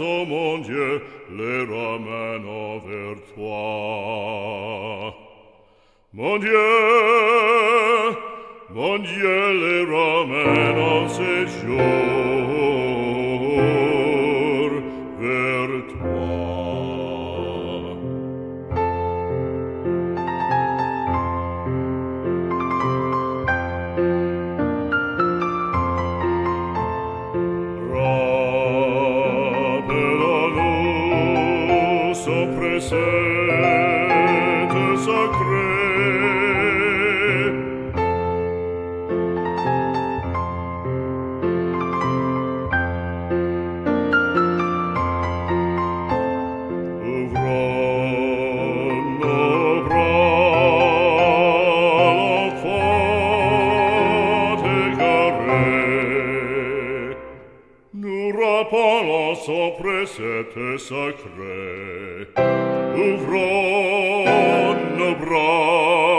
ô mon Dieu, les ramène vers toi. Mon Dieu, mon Dieu, les ramène en say la sopra sete sacre, uvron bra.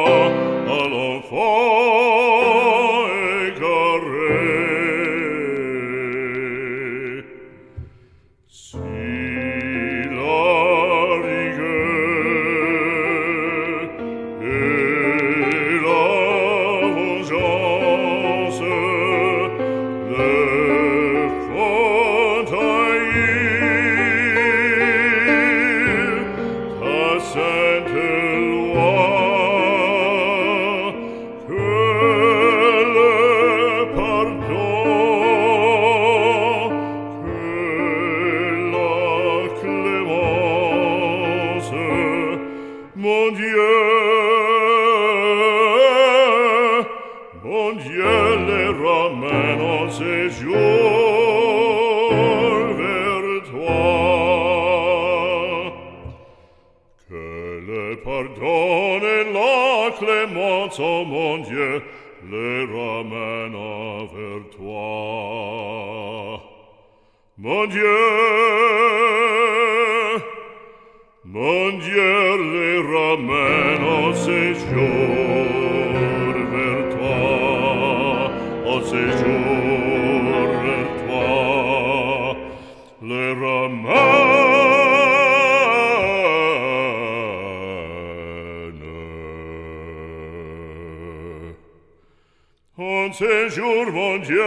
Séjour vers toi. Que le pardon et la clémence, oh mon Dieu, les ramène vers toi. Mon Dieu, Mon Dieu les ramène au séjour vers toi, au séjour en séjour mondial